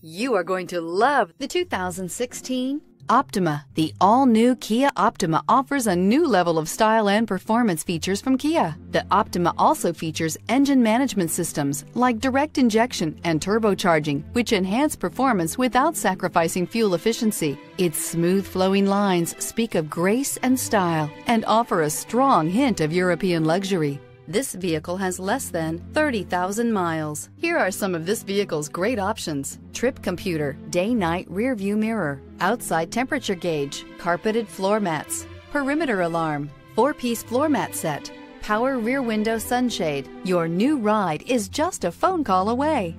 You are going to love the 2016 Optima. The all-new Kia Optima offers a new level of style and performance features from Kia. The Optima also features engine management systems like direct injection and turbocharging, which enhance performance without sacrificing fuel efficiency. Its smooth flowing lines speak of grace and style and offer a strong hint of European luxury. This vehicle has less than 30,000 miles. Here are some of this vehicle's great options. Trip computer, day-night rear view mirror, outside temperature gauge, carpeted floor mats, perimeter alarm, four-piece floor mat set, power rear window sunshade. Your new ride is just a phone call away.